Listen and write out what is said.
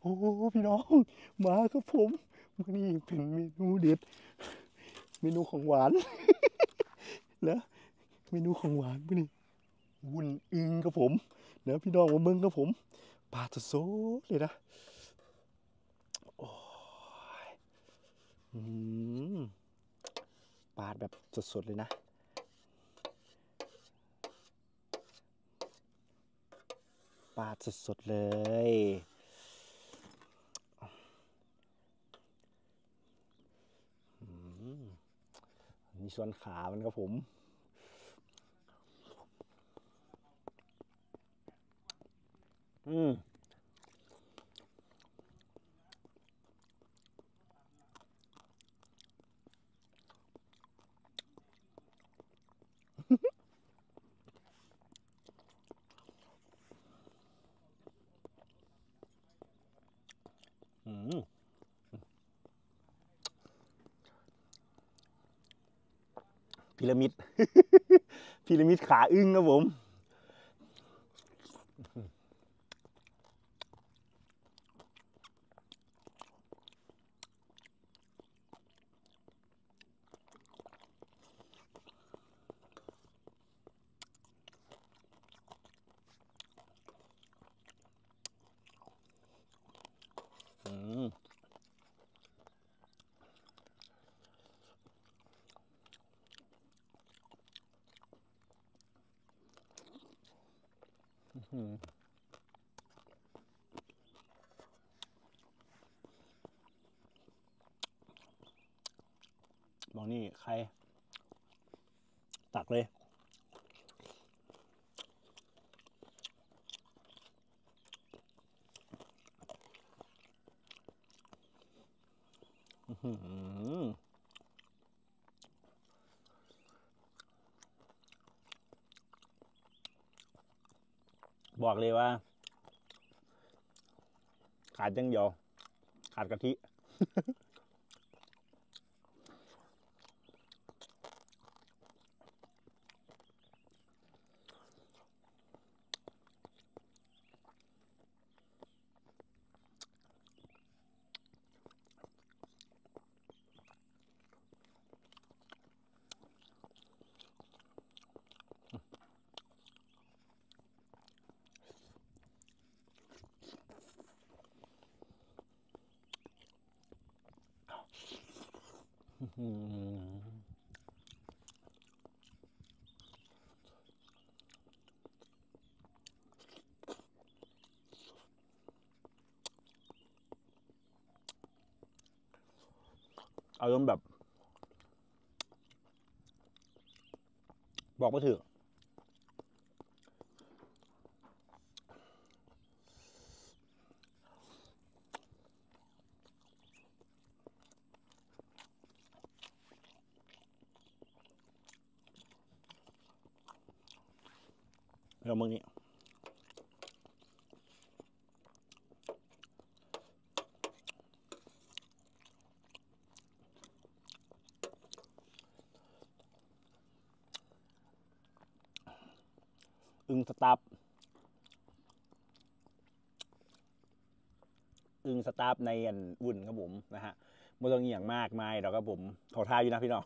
โอ้พี่น้อง มาครับผมมื้อนี้เป็นเมนูเด็ด เมนูของหวานนะเมนูของหวานมื้อนี้วุ่นอึงครับผมเนะพี่น้องมาเบิ่งครับผมปลาสดเลยนะโอ้ยอปลาแบบสดๆเลยนะปลาสดๆเลย อืม นี่ส่วนขามันครับผมอืม อืม พีระมิดพีระมิดขาอึ้งครับผม อืม อืม บอกนี่ใคร ตักเลย อื้อหือ บอกเลยว่า ขาดจังเดียว ขาดกะทิ อืมอารมณ์แบบ บอกไม่ถือ เรื่องมึงนี้อึงสตับอึงสตาร์ฟในอันวุ่นครับผมนะฮะไม่ต้องอหย่างมากมายหรอกครับผมขาท่าอยู่นะพี่น้อง